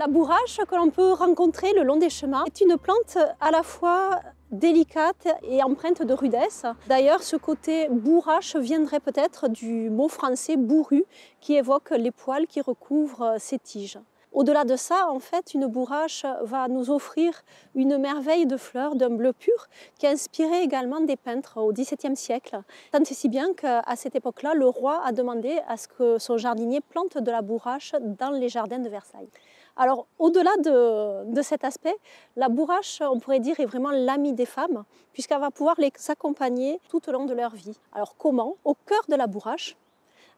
La bourrache que l'on peut rencontrer le long des chemins est une plante à la fois délicate et empreinte de rudesse. D'ailleurs, ce côté bourrache viendrait peut-être du mot français bourru qui évoque les poils qui recouvrent ces tiges. Au-delà de ça, en fait, une bourrache va nous offrir une merveille de fleurs d'un bleu pur qui a inspiré également des peintres au XVIIe siècle. Tant et si bien qu'à cette époque-là, le roi a demandé à ce que son jardinier plante de la bourrache dans les jardins de Versailles. Alors, au-delà de, cet aspect, la bourrache, on pourrait dire, est vraiment l'amie des femmes, puisqu'elle va pouvoir les accompagner tout au long de leur vie. Alors, comment? Au cœur de la bourrache,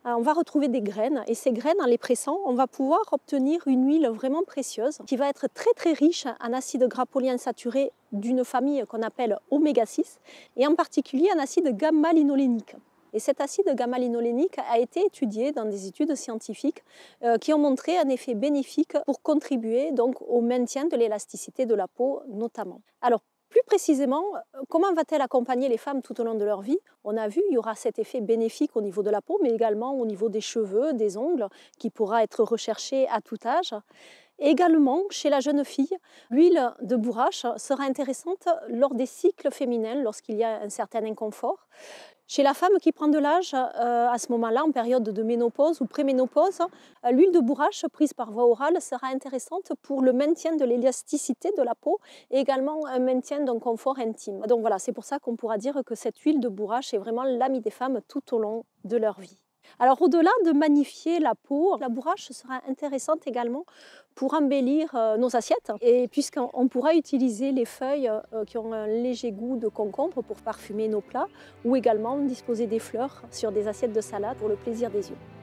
on va retrouver des graines et ces graines, en les pressant, on va pouvoir obtenir une huile vraiment précieuse qui va être très très riche en acides gras polyinsaturés d'une famille qu'on appelle oméga 6 et en particulier en acide gamma-linolénique. Et cet acide gamma-linolénique a été étudié dans des études scientifiques euh, qui ont montré un effet bénéfique pour contribuer donc au maintien de l'élasticité de la peau notamment. Plus précisément, euh, comment va-t-elle accompagner les femmes tout au long de leur vie? On a vu, il y aura cet effet bénéfique au niveau de la peau, mais également au niveau des cheveux, des ongles, qui pourra être recherché à tout âge. Également, chez la jeune fille, l'huile de bourrache sera intéressante lors des cycles féminins, lorsqu'il y a un certain inconfort. Chez la femme qui prend de l'âge, euh, à ce moment-là, en période de ménopause ou préménopause, euh, l'huile de bourrache prise par voie orale sera intéressante pour le maintien de l'élasticité de la peau et également un maintien d'un confort intime. Donc voilà, c'est pour ça qu'on pourra dire que cette huile de bourrache est vraiment l'amie des femmes tout au long de leur vie. Alors au-delà de magnifier la peau, la bourrache sera intéressante également pour embellir euh, nos assiettes et puisqu'on pourra utiliser les feuilles euh, qui ont un léger goût de concombre pour parfumer nos plats ou également disposer des fleurs sur des assiettes de salade pour le plaisir des yeux.